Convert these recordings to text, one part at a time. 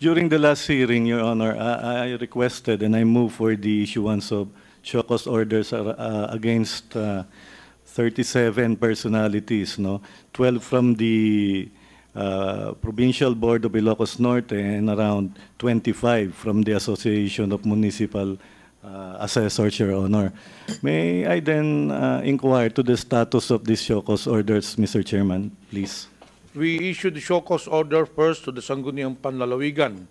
During the last hearing, Your Honor, I, I requested and I moved for the issuance of show cause orders uh, uh, against uh, 37 personalities, no? 12 from the uh, Provincial Board of Ilocos Norte and around 25 from the Association of Municipal uh, Assessors, Your Honor. May I then uh, inquire to the status of these show cause orders, Mr. Chairman, please? We issued the show cause order first to the Sangguniang Panlalawigan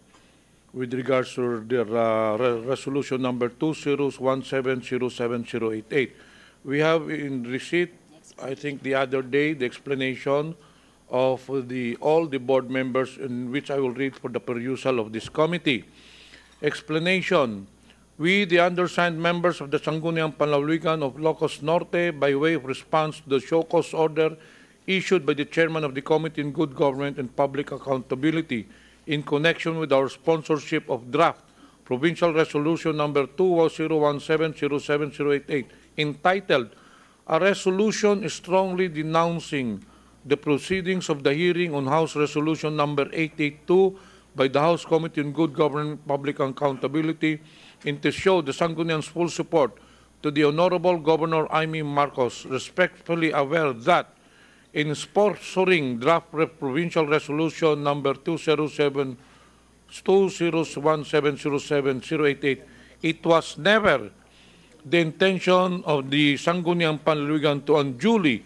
with regards to their uh, re- resolution number 2017070088. We have in receipt, I think the other day, the explanation of the, all the board members in which I will read for the perusal of this committee. Explanation. We, the undersigned members of the Sangguniang Panlalawigan of Locos Norte, by way of response to the show cause order issued by the chairman of the Committee on Good Government and Public Accountability in connection with our sponsorship of draft Provincial Resolution Number 2017070088 entitled A Resolution Strongly Denouncing the Proceedings of the Hearing on House Resolution Number 882 by the House Committee on Good Government and Public Accountability and to show the Sangguniang's full support to the Honorable Governor Amy Marcos, respectfully aware that in sponsoring draft provincial resolution number 207 2017070088, it was never the intention of the Sangguniang Panlalawigan to unduly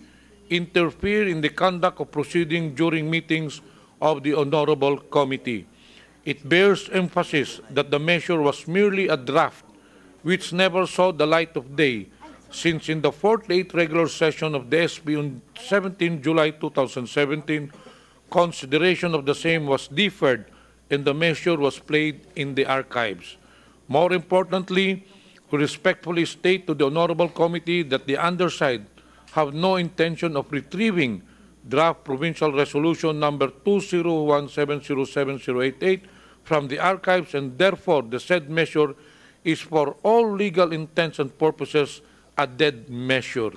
interfere in the conduct of proceeding during meetings of the Honorable Committee. It bears emphasis that the measure was merely a draft which never saw the light of day since in the 48th regular session of the SB on 17 July 2017, consideration of the same was deferred and the measure was played in the archives. More importantly, we respectfully state to the Honorable Committee that the underside have no intention of retrieving draft provincial resolution number 2017070088 from the archives and therefore the said measure is for all legal intents and purposes a dead measure.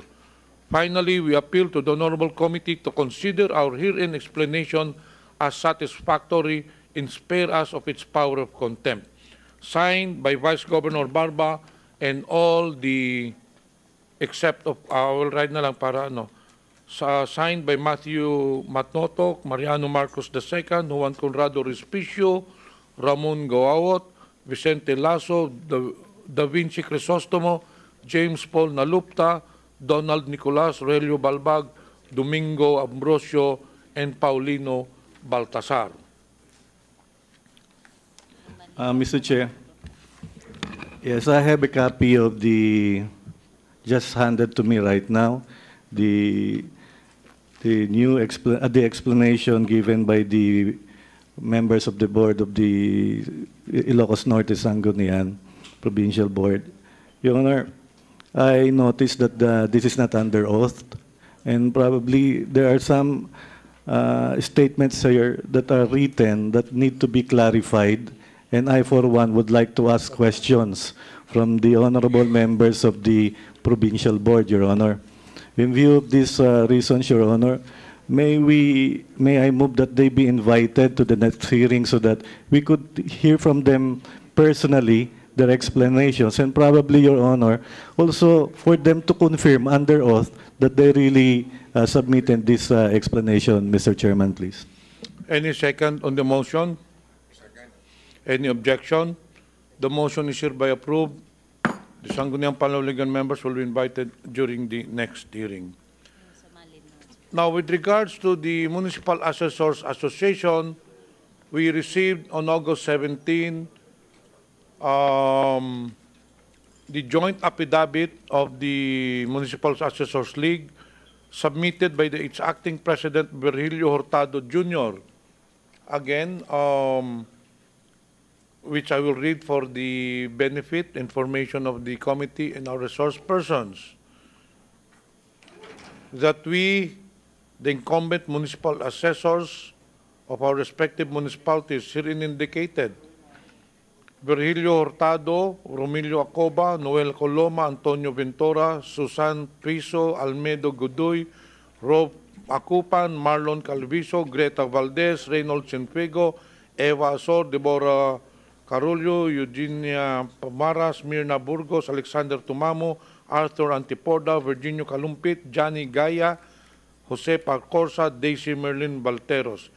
Finally, we appeal to the Honorable Committee to consider our herein explanation as satisfactory and spare us of its power of contempt. Signed by Vice Governor Barba and all the, except of, I will write na lang para ano, sa, signed by Matthew Matnotok, Mariano Marcos II, Juan Conrado Respicio, Ramon Goawot, Vicente Lasso, Da, da Vinci Crisostomo, James Paul Nalupta, Donald Nicolas, Relio Balbag, Domingo Ambrosio, and Paulino Baltasar. Uh, Mr. Chair. Yes, I have a copy of the, just handed to me right now, the, the new, expla- uh, the explanation given by the members of the board of the Ilocos Norte Sangguniang Provincial Board. Your Honor, I noticed that the, this is not under oath, and probably there are some uh, statements here that are written that need to be clarified, and I, for one, would like to ask questions from the honorable members of the provincial board, Your Honor. In view of these uh, reasons, Your Honor, may we, may I move that they be invited to the next hearing so that we could hear from them personally their explanations and probably, Your Honor, also for them to confirm under oath that they really uh, submitted this uh, explanation, Mr. Chairman, please. Any second on the motion? Second. Any objection? The motion is hereby approved. The Sangguniang Panlalawigan members will be invited during the next hearing. Now, with regards to the Municipal Assessors Association, we received on August 17 um, the joint affidavit of the Municipal Assessors League submitted by the, its acting president, Virgilio Hurtado Jr. Again, um, which I will read for the benefit, information of the committee and our resource persons. That we, the incumbent municipal assessors of our respective municipalities herein indicated, Virgilio Hurtado, Romilio Acoba, Noel Coloma, Antonio Ventura, Susan Piso, Almedo Gudoy, Rob Akupan, Marlon Calviso, Greta Valdez, Reynold Cienfuego, Eva Azor, Deborah Carullo, Eugenia Pamaras, Mirna Burgos, Alexander Tumamo, Arthur Antipoda, Virginio Calumpit, Johnny Gaya, Jose Parcorsa, Daisy Merlin Balteros.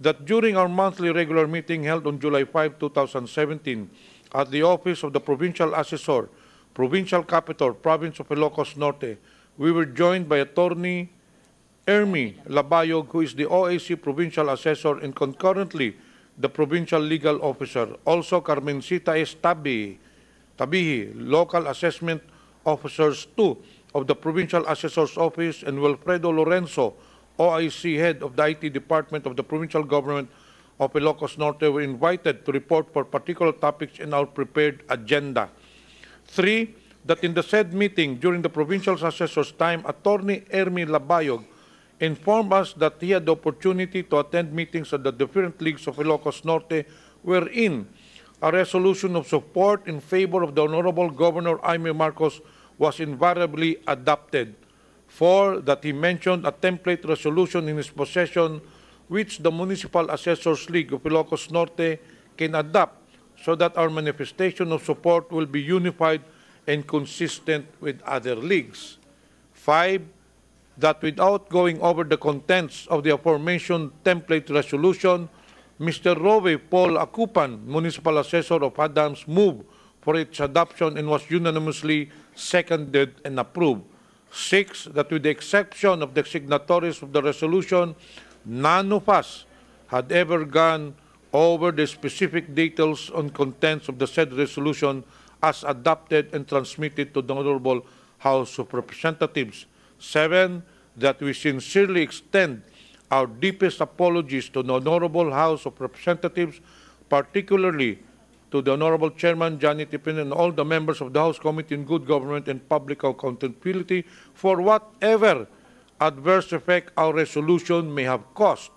That during our monthly regular meeting held on July 5, 2017, at the office of the Provincial Assessor, Provincial Capital, Province of Ilocos Norte, we were joined by Attorney Ermi Labayog, who is the OAC Provincial Assessor and concurrently the Provincial Legal Officer. Also, Carmencita S. Tabi, Tabihi, Local Assessment Officers 2 of the Provincial Assessor's Office, and Wilfredo Lorenzo, OIC Head of the IT Department of the Provincial Government of Ilocos Norte were invited to report for particular topics in our prepared agenda. Three, that in the said meeting during the provincial assessor's time, Attorney Ermi Labayog informed us that he had the opportunity to attend meetings at the different leagues of Ilocos Norte wherein a resolution of support in favor of the Honorable Governor Jaime Marcos was invariably adopted. Four, that he mentioned a template resolution in his possession which the Municipal Assessors League of Ilocos Norte can adopt so that our manifestation of support will be unified and consistent with other leagues. Five, that without going over the contents of the aforementioned template resolution, Mr. Rove Paul Akupan, Municipal Assessor of Adams, moved for its adoption and was unanimously seconded and approved. Six, that with the exception of the signatories of the resolution, none of us had ever gone over the specific details on contents of the said resolution as adopted and transmitted to the Honorable House of Representatives. Seven, that we sincerely extend our deepest apologies to the Honorable House of Representatives, particularly to the Honorable Chairman Johnny Tipin and all the members of the House Committee on Good Government and Public Accountability for whatever adverse effect our resolution may have caused.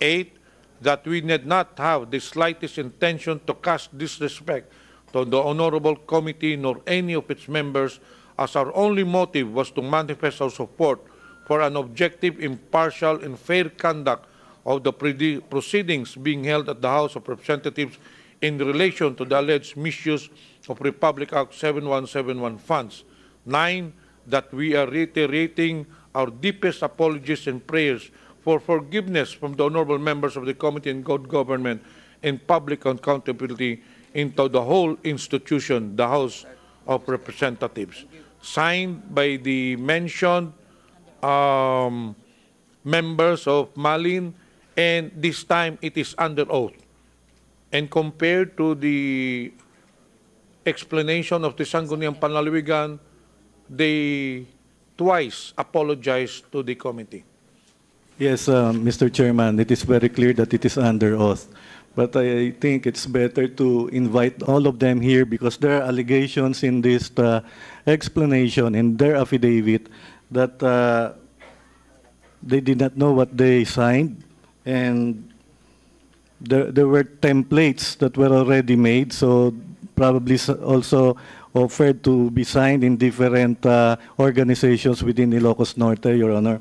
Eight, that we need not have the slightest intention to cast disrespect to the Honorable Committee nor any of its members as our only motive was to manifest our support for an objective, impartial, and fair conduct of the proceedings being held at the House of Representatives in relation to the alleged misuse of Republic Act 7171 funds. Nine, that we are reiterating our deepest apologies and prayers for forgiveness from the honorable members of the Committee on Good Government and Public Accountability into the whole institution, the House of Representatives. Signed by the mentioned um, members of Malin, and this time it is under oath. And compared to the explanation of the Sangguniang Panlalawigan, they twice apologized to the committee. Yes, uh, Mr. Chairman, it is very clear that it is under oath. But I think it's better to invite all of them here because there are allegations in this uh, explanation, in their affidavit, that uh, they did not know what they signed, and there, there were templates that were already made, so probably also offered to be signed in different uh, organizations within Ilocos Norte, Your Honor.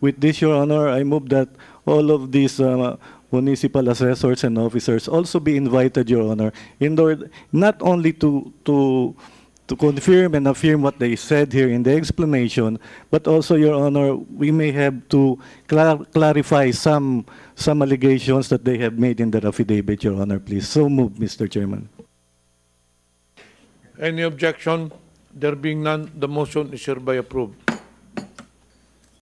With this, Your Honor, I move that all of these uh, municipal assessors and officers also be invited, Your Honor, in order not only to to to confirm and affirm what they said here in the explanation, but also, Your Honor, we may have to clar- clarify some some allegations that they have made in their affidavit, Your Honor, please. So move, Mr. Chairman. Any objection? There being none, the motion is hereby approved.